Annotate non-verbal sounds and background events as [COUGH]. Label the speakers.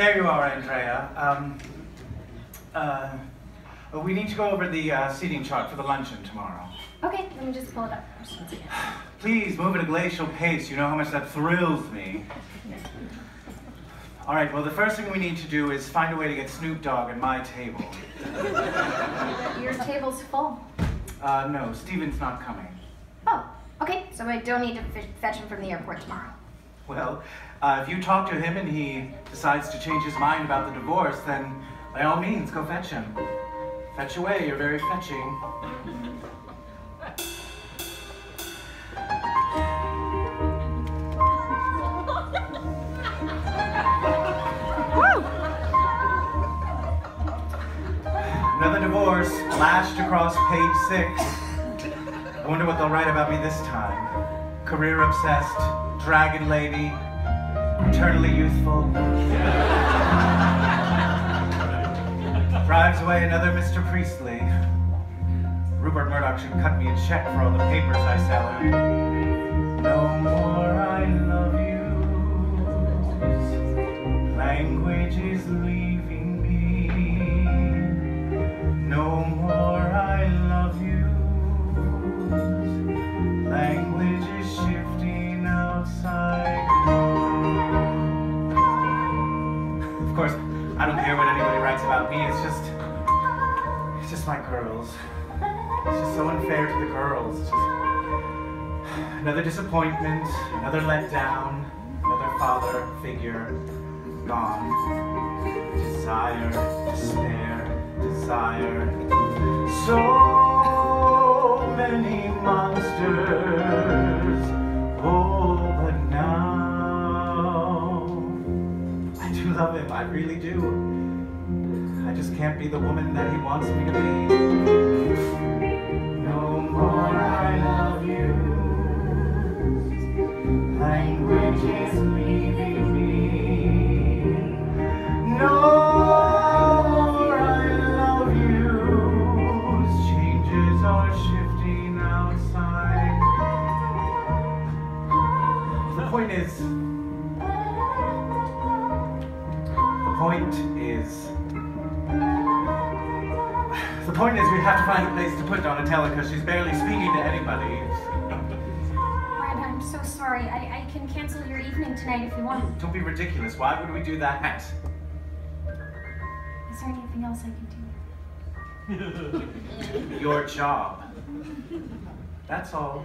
Speaker 1: There you are, Andrea. Um, uh, we need to go over the uh, seating chart for the luncheon tomorrow.
Speaker 2: Okay, let me just pull it up.
Speaker 1: Please move at a glacial pace. You know how much that thrills me. All right, well, the first thing we need to do is find a way to get Snoop Dogg at my table.
Speaker 2: Your table's full.
Speaker 1: Uh, no, Steven's not coming.
Speaker 2: Oh, okay, so I don't need to fetch him from the airport tomorrow.
Speaker 1: Well, uh, if you talk to him and he decides to change his mind about the divorce, then by all means, go fetch him. Fetch away, you're very fetching. Another divorce, lashed across page six. I wonder what they'll write about me this time. Career obsessed, dragon lady, eternally youthful. Drives away another Mr. Priestly. Rupert Murdoch should cut me a check for all the papers I sell him. No more I love you. Language is leaving I don't care what anybody writes about me. It's just, it's just my girls. It's just so unfair to the girls. It's just another disappointment, another letdown, another father figure gone. Desire, despair, desire. So do love him. I really do. I just can't be the woman that he wants me to be. No more I love you. Language is leaving me. No more I point is, the point is we have to find a place to put Donatella because she's barely speaking to anybody.
Speaker 2: Brad, I'm so sorry. I, I can cancel your evening tonight if you want.
Speaker 1: Don't be ridiculous. Why would we do that?
Speaker 2: Is there anything else I can do? [LAUGHS]
Speaker 1: Your job. That's all.